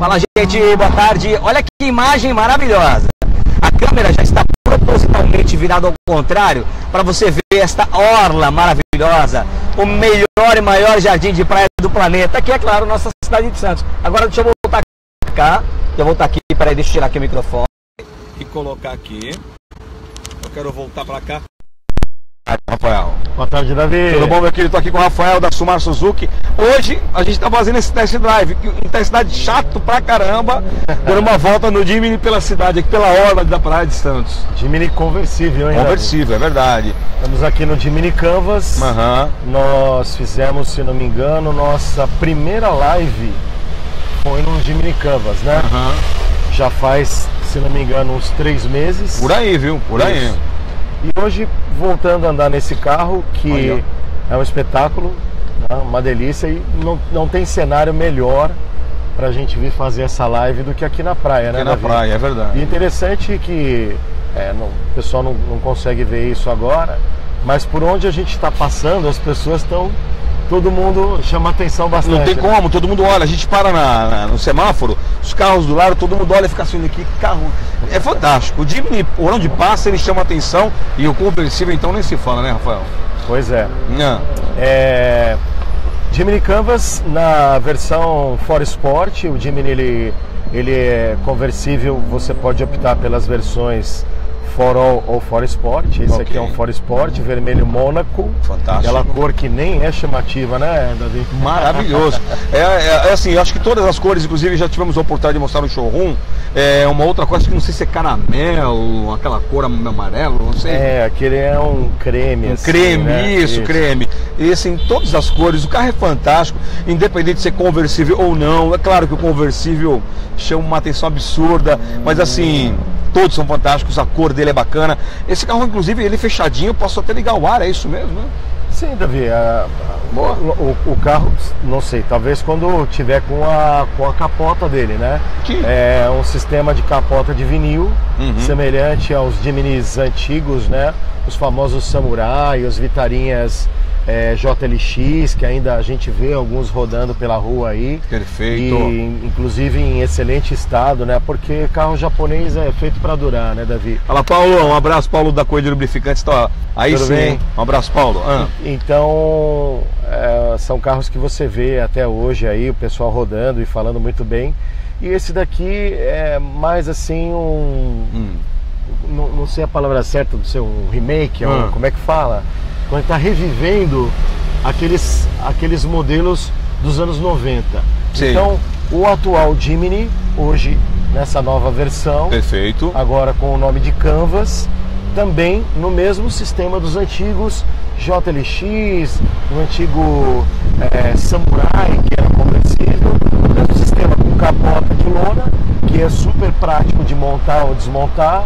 Fala, gente, boa tarde. Olha que imagem maravilhosa. A câmera já está propositalmente virada ao contrário para você ver esta orla maravilhosa, o melhor e maior jardim de praia do planeta, que é claro, nossa cidade de Santos. Agora deixa eu voltar cá, eu voltar aqui, peraí, deixa eu tirar aqui o microfone e colocar aqui. Eu quero voltar para cá. Rafael. Boa tarde, Davi. Tudo bom, meu querido? Estou aqui com o Rafael da Sumar Suzuki. Hoje a gente está fazendo esse test drive, um drive chato pra caramba, dando uma volta no Jimny pela cidade, aqui pela orla da Praia de Santos. Jimny conversível, hein? Conversível, Davi? é verdade. Estamos aqui no Jimny Canvas. Uhum. Nós fizemos, se não me engano, nossa primeira live foi no Jimny Canvas, né? Uhum. Já faz, se não me engano, uns três meses. Por aí, viu? Por aí. E hoje, voltando a andar nesse carro, que Olha. é um espetáculo, né? uma delícia, e não, não tem cenário melhor para a gente vir fazer essa live do que aqui na praia, né? Aqui na Davi? praia, é verdade. E interessante que é, não- o pessoal não, não consegue ver isso agora, mas por onde a gente está passando, as pessoas estão. Todo mundo chama atenção bastante. Não tem né? como, todo mundo olha, a gente para na- na- no semáforo, os carros do lado, todo mundo olha e fica assim, que carro. É fantástico. O Jimny, por onde passa, ele chama atenção e o conversível então nem se fala, né, Rafael? Pois é. Não. É, Jimny Canvas na versão For Sport, o Jimny ele, ele é conversível, você pode optar pelas versões For All ou For Sport. Esse Ok. aqui é um For Sport, vermelho Mônaco. Fantástico. Aquela cor que nem é chamativa, né, Davi? Maravilhoso. É, é- é assim, eu acho que todas as cores, inclusive já tivemos a oportunidade de mostrar no showroom. É uma outra coisa que não sei se é caramelo, aquela cor am- amarelo, não sei. É, aquele é um creme. Um assim, creme, né? isso, creme. Esse em todas as cores. O carro é fantástico, independente de ser conversível ou não. É claro que o conversível chama uma atenção absurda, mas assim, todos são fantásticos, a cor dele é bacana. Esse carro, inclusive, ele fechadinho, eu posso até ligar o ar, é isso mesmo, né? Sim, Davi. a- Boa. o, o carro, não sei, talvez quando tiver com a, com a capota dele, né? Que- É um sistema de capota de vinil, Uhum. semelhante aos Jiminis antigos, né? Os famosos Samurai, os Vitarinhas é, JLX, que ainda a gente vê alguns rodando pela rua aí. Perfeito. E inclusive em excelente estado, né? Porque carro japonês é feito para durar, né, Davi? Fala, Paulo, um abraço, Paulo da Coelho de Lubrificantes. Tá aí Tudo sim, bem? Um abraço, Paulo. Ah. Então, é, são carros que você vê até hoje aí, o pessoal rodando e falando muito bem. E esse daqui é mais assim um. Hum. Não, não sei a palavra certa do seu um remake, é um- Ah. como é que fala? Quando está revivendo aqueles, aqueles modelos dos anos 90. Sim. Então, o atual Jimny, hoje nessa nova versão, Perfeito. agora com o nome de Canvas, também no mesmo sistema dos antigos JLX, no antigo eh, Samurai, que era conversível, o mesmo sistema com capota de lona, que é super prático de montar ou desmontar.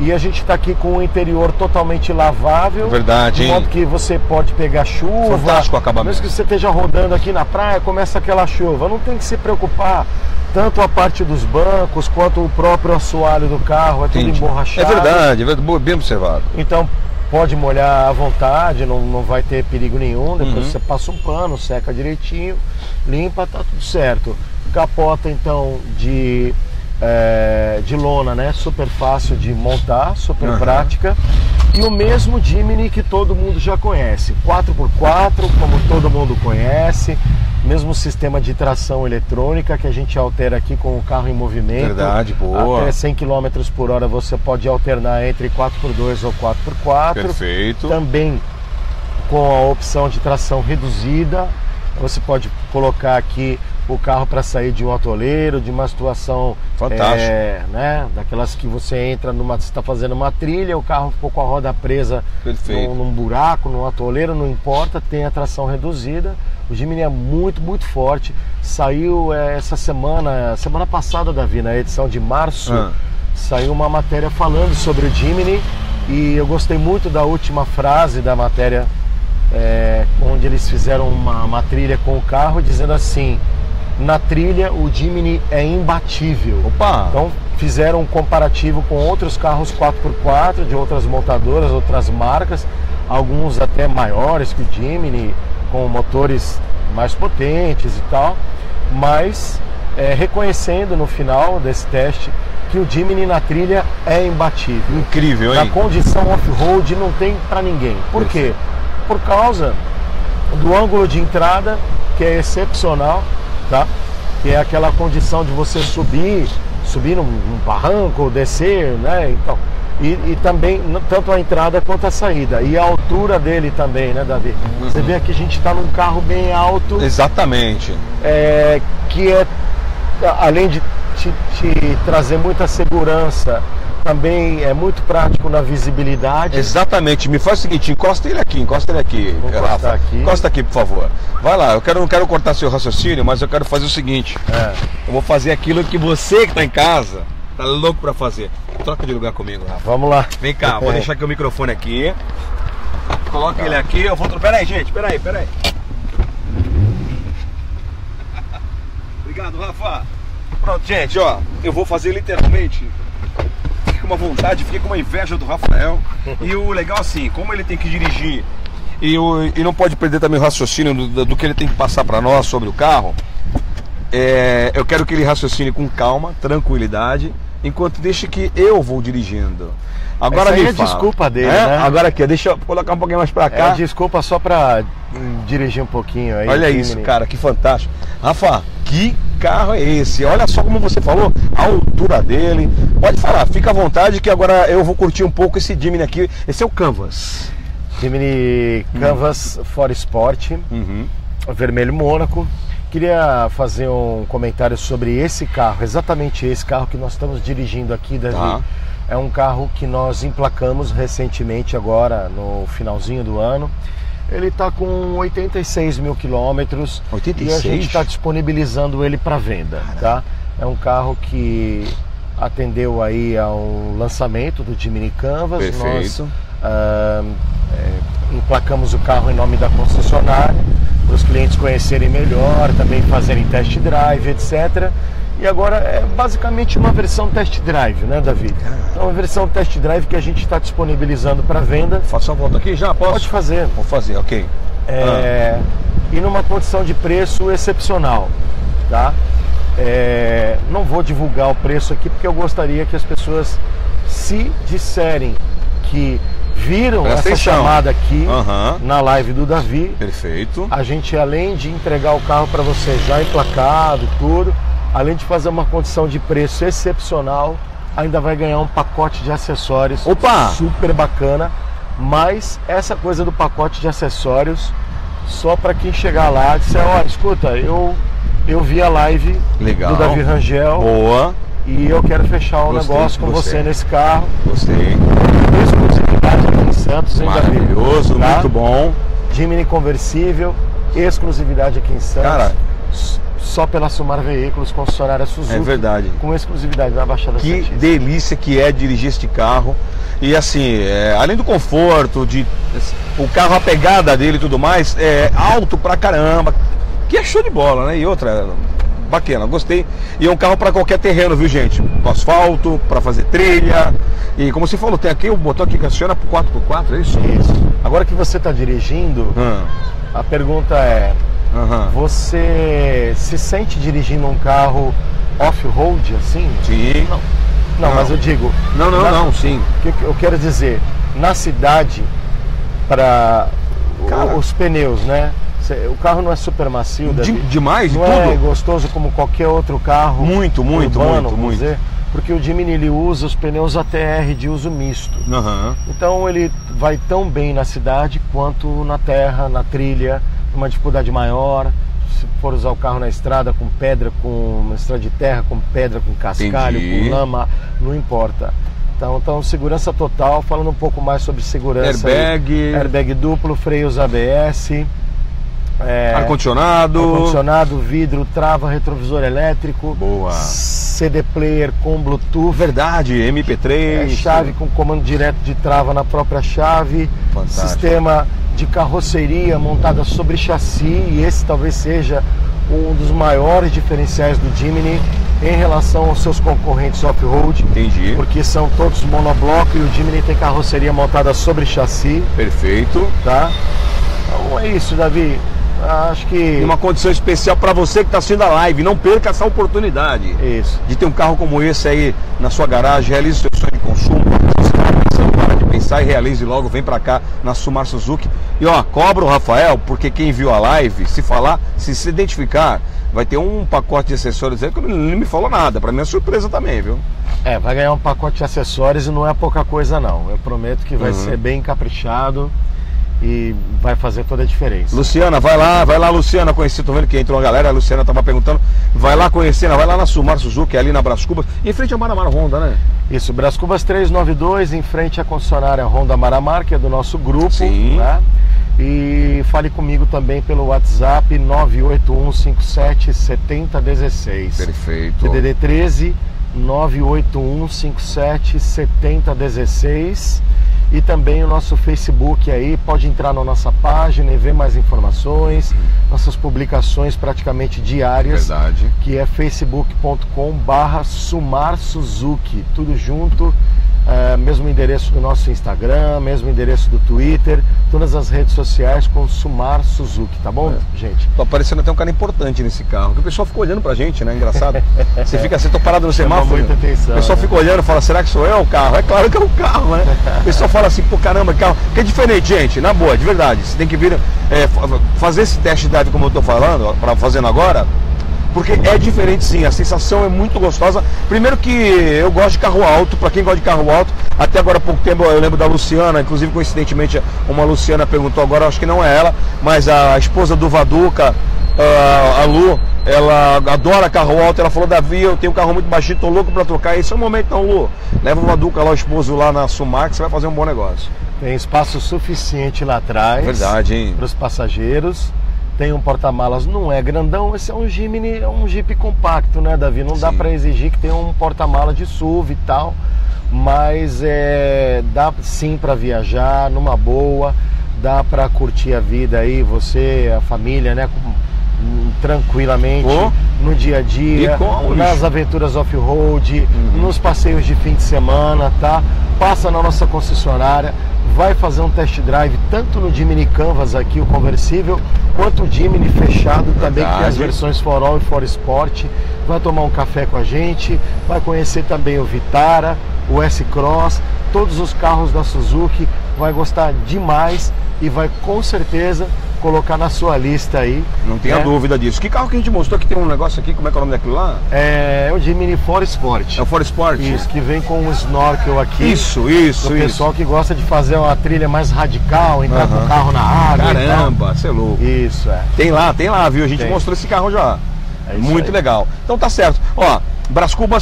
E a gente está aqui com o interior totalmente lavável. Verdade, De hein? modo que você pode pegar chuva. Fantástico o acabamento. Mesmo que você esteja rodando aqui na praia, começa aquela chuva. Não tem que se preocupar. Tanto a parte dos bancos quanto o próprio assoalho do carro é tudo Entendi. emborrachado. É verdade, é verdade, bem observado. Então pode molhar à vontade, não, não vai ter perigo nenhum. Depois Uhum. você passa um pano, seca direitinho, limpa, tá tudo certo. Capota então de, eh, de lona, né? Super fácil de montar, super Uhum. prática. E o mesmo Jimny que todo mundo já conhece. 4x4, como todo mundo conhece. Mesmo sistema de tração eletrônica que a gente altera aqui com o carro em movimento. Verdade, boa. Até 100 km por hora você pode alternar entre 4x2 ou 4x4. Perfeito. Também com a opção de tração reduzida. Você pode colocar aqui o carro para sair de um atoleiro, de uma situação Fantástico. é, né, daquelas que você entra numa, você está fazendo uma trilha, o carro ficou com a roda presa num, num buraco, num atoleiro, não importa, tem a tração reduzida. O Jimny é muito, muito forte. Saiu é, essa semana, semana passada, Davi, na edição de março, Ah. saiu uma matéria falando sobre o Jimny e eu gostei muito da última frase da matéria, é, onde eles fizeram uma, uma trilha com o carro dizendo assim: na trilha o Jimny é imbatível. Opa! Então fizeram um comparativo com outros carros 4x4 de outras montadoras, outras marcas, alguns até maiores que o Jimny, com motores mais potentes e tal, mas é, reconhecendo no final desse teste que o Jimny na trilha é imbatível. Incrível, Na hein? condição off-road não tem para ninguém. Por quê? Por causa do ângulo de entrada, que é excepcional, tá? Que é aquela condição de você subir, subir num, num barranco, descer, né? Então, e, e também tanto a entrada quanto a saída. E a altura dele também, né, Davi? Você vê que a gente está num carro bem alto, Exatamente. é, que é, além de te, te trazer muita segurança, também é muito prático na visibilidade. Exatamente. Me faz o seguinte, encosta ele aqui, encosta ele aqui, Vou Rafa. aqui. Encosta aqui, por favor. Vai lá, eu quero, não quero cortar seu raciocínio, mas eu quero fazer o seguinte. É. Eu vou fazer aquilo que você que tá em casa tá louco pra fazer. Troca de lugar comigo, Rafa. Vamos lá. Vem cá, vou É. deixar aqui o microfone aqui. Coloca ele aqui, eu vou. Pera aí, gente, pera aí, pera aí. Obrigado, Rafa. Pronto, gente, ó, eu vou fazer literalmente. Fiquei com uma vontade, fiquei com uma inveja do Rafael. E o legal assim, como ele tem que dirigir e, o- e não pode perder também o raciocínio do, do que ele tem que passar pra nós sobre o carro, é, eu quero que ele raciocine com calma, tranquilidade, enquanto deixe que eu vou dirigindo. Agora Essa me é fala. desculpa dele, É? né? Agora aqui, deixa eu colocar um pouquinho mais pra É, cá. desculpa só pra hum, dirigir um pouquinho aí. Olha isso, cara, que fantástico. Rafa, que carro é esse? Olha só como você falou, a dele. Pode falar, fica à vontade que agora eu vou curtir um pouco esse Jimny aqui. Esse é o Canvas. Jimny Canvas For Sport, Uhum. vermelho Mônaco. Queria fazer um comentário sobre esse carro, exatamente esse carro que nós estamos dirigindo aqui, Davi. Tá. É um carro que nós emplacamos recentemente, agora no finalzinho do ano. Ele está com 86 mil quilômetros e a 86? gente está disponibilizando ele para venda, tá? É um carro que atendeu aí ao lançamento do Jimny Canvas. Perfeito. Nós ah, é, emplacamos o carro em nome da concessionária para os clientes conhecerem melhor, também fazerem test drive, etc. E agora é basicamente uma versão test drive, né, Davi? Então, uma versão test drive que a gente está disponibilizando para venda. Faça uma volta aqui já, posso? Pode fazer. Vou fazer, ok. É, E numa condição de preço excepcional, tá? É, não vou divulgar o preço aqui porque eu gostaria que as pessoas, se disserem que viram Presta essa atenção. chamada aqui Aham. na live do Davi, Perfeito. a gente além de entregar o carro para você já emplacado, tudo, além de fazer uma condição de preço excepcional, ainda vai ganhar um pacote de acessórios Opa! super bacana. Mas essa coisa do pacote de acessórios, só para quem chegar lá e disser, olha, escuta, eu, eu vi a live Legal. do Davi Rangel Boa. e eu quero fechar um Gostei, negócio com gostei. você nesse carro. Gostei. Exclusividade aqui em Santos, hein, Davi? Maravilhoso, Tá? muito bom. Jimny conversível, exclusividade aqui em Santos. Cara. Só pela Sumar Veículos, concessionária Suzuki. É verdade. Com exclusividade na Baixada Que Santista. delícia que é dirigir este carro. E assim, é, além do conforto, de o carro, a pegada dele e tudo mais, é alto pra caramba. É show de bola, né? E outra, bacana, gostei. E é um carro pra qualquer terreno, viu, gente? Pro asfalto, pra fazer trilha. E como você falou, tem aqui o botão aqui que aciona pro 4x4, é isso? Isso. Agora que você está dirigindo, Ah, a pergunta é: aham. você se sente dirigindo um carro off-road assim? Sim. Não. Não, Não. mas eu digo. Não, não, na- não, sim. O que eu quero dizer? Na cidade, para os pneus, né? O carro não é super macio, De- demais, de não é tudo. gostoso como qualquer outro carro. Muito, muito, urbano, muito, muito. dizer, porque o Jimny ele usa os pneus ATR de uso misto. Aham. Então ele vai tão bem na cidade quanto na terra, na trilha, numa dificuldade maior. Se for usar o carro na estrada com pedra, com uma estrada de terra, com pedra, com cascalho, Entendi. com lama, não importa. Então, então, segurança total, falando um pouco mais sobre segurança. aí. Airbag. Airbag duplo, freios ABS. É, Ar-condicionado. ar-condicionado, vidro, trava, retrovisor elétrico. Boa. CD player com Bluetooth. Verdade, MP3. É, chave com comando direto de trava na própria chave. Fantástico. Sistema de carroceria montada sobre chassi. E esse talvez seja um dos maiores diferenciais do Jimny em relação aos seus concorrentes off-road. Entendi. Porque são todos monobloco e o Jimny tem carroceria montada sobre chassi, Perfeito. tá? Então é isso, Davi. Acho que. E uma condição especial para você que está assistindo a live. Não perca essa oportunidade Isso. de ter um carro como esse aí na sua garagem. Realize seu sonho de consumo. Se está pensando, para de pensar e realize logo. Vem para cá na Sumar Suzuki. E ó, cobra o Rafael, porque quem viu a live, se falar, se se identificar, vai ter um pacote de acessórios aí que ele não me falou nada. Para mim é surpresa também, viu? É, vai ganhar um pacote de acessórios e não é pouca coisa não. Eu prometo que vai Uhum. ser bem caprichado e vai fazer toda a diferença. Luciana, vai lá, vai lá, Luciana, conheci, tô vendo que entrou uma galera, a Luciana tava perguntando, vai lá conhecendo, vai lá na Sumar Suzuki, ali na Brás Cubas, em frente a Maramara Honda, né? Isso, Brás Cubas 392, em frente à concessionária Honda Maramar, que é do nosso grupo. Sim. Né? E fale comigo também pelo WhatsApp 981577016. Perfeito. DDD 13 981577016 e também o nosso Facebook aí, pode entrar na nossa página e ver mais informações, nossas publicações praticamente diárias, Verdade. que é facebook.com barra Sumar Suzuki, tudo junto, é, mesmo endereço do nosso Instagram, mesmo endereço do Twitter, todas as redes sociais com Sumar Suzuki, tá bom, gente? Tô aparecendo até um cara importante nesse carro, que o pessoal fica olhando pra gente, né? Engraçado. Você fica assim, tô parado no semáforo. muita atenção, o pessoal né? fica olhando e fala, será que sou eu o carro? É claro que é o carro, né? O pessoal fala assim, pô, caramba, carro. Que é diferente, gente, na boa, de verdade. Você tem que vir é, fa- fazer esse test drive como eu tô falando, ó, pra, fazendo agora. Porque é diferente sim, a sensação é muito gostosa. Primeiro que eu gosto de carro alto, para quem gosta de carro alto, até agora há pouco tempo eu lembro da Luciana, inclusive coincidentemente uma Luciana perguntou agora, acho que não é ela, mas a esposa do Vaduca, ah, a Lu, ela adora carro alto, ela falou, Davi, eu tenho um carro muito baixinho, tô louco para trocar. Esse é o momento não, Lu. Leva o Vaduca lá, o esposo lá na Sumar, que você vai fazer um bom negócio. Tem espaço suficiente lá atrás. Verdade, hein? Para os passageiros. Tem um porta-malas, não é grandão, esse é um Jimny, é um Jeep compacto, né, Davi? Não dá Sim. para exigir que tenha um porta-malas de SUV e tal, mas é, dá sim para viajar numa boa, dá para curtir a vida aí, você, a família, né, hum, tranquilamente Pô. no dia a dia, nas aventuras off-road, Uhum. nos passeios de fim de semana, tá? Passa na nossa concessionária, vai fazer um test drive tanto no Jimny Canvas aqui, o conversível, quanto o Jimny fechado também, que tem as Verdade. versões For All e For Sport. Vai tomar um café com a gente, vai conhecer também o Vitara, o S-Cross, todos os carros da Suzuki, vai gostar demais e vai com certeza colocar na sua lista aí. Não tenha né? dúvida disso. Que carro que a gente mostrou que tem um negócio aqui, como é que é o nome daquilo lá? É o Jimny For Sport. É o Ford Sport? Isso, que vem com um snorkel aqui. Isso, isso, O isso. pessoal que gosta de fazer uma trilha mais radical, entrar com Aham. o carro na água. Caramba, você é louco. Isso, é. Tem lá, tem lá, viu? A gente Tem. mostrou esse carro já. É Muito aí. legal. Então tá certo. Ó,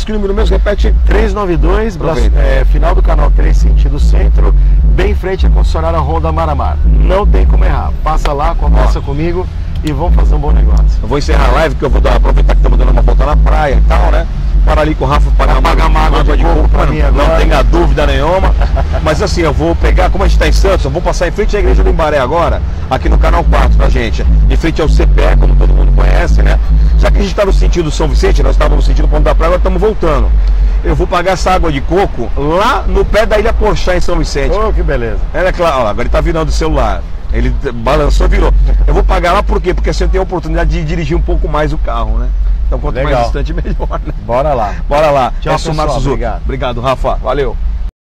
Que número mesmo? Repete. 392, Bras- é, final do canal 3, sentido centro, bem em frente à concessionária Honda Maramar. Não tem como errar. Passa lá, conversa comigo e vamos fazer um bom negócio. Eu vou encerrar a live, porque eu vou dar, aproveitar que estamos dando uma volta na praia e tal, né? Para ali com o Rafa, pagar uma, Pagar uma água de coco pra mano, mim Não agora. tenha dúvida nenhuma. Mas assim, eu vou pegar, como a gente está em Santos, eu vou passar em frente à igreja do Embaré agora, aqui no canal 4 pra gente. Em frente ao CPE, como todo mundo conhece, né? Já que a gente está no sentido São Vicente, nós estávamos no sentido Ponto da Praia, agora estamos voltando. Eu vou pagar essa água de coco lá no pé da Ilha Porchá, em São Vicente. Oh, que beleza. É claro, agora ele tá virando o celular. Ele balançou, virou. Eu vou pagar lá por quê? Porque assim eu tenho a oportunidade de dirigir um pouco mais o carro, né? Então quanto mais Legal. distante, melhor, né? Bora lá. Bora lá. Tchau, Esse é pessoal. Marcos. Obrigado. Obrigado, Rafa. Valeu.